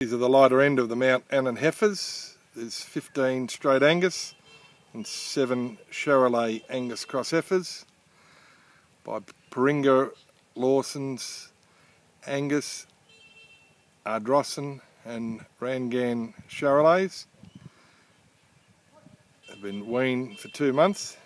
These are the lighter end of the Mount Annan heifers. There's 15 straight Angus and 7 Charolais Angus cross heifers by Paringa Lawson's Angus, Ardrossan and Rangan Charolais. They've been weaned for two months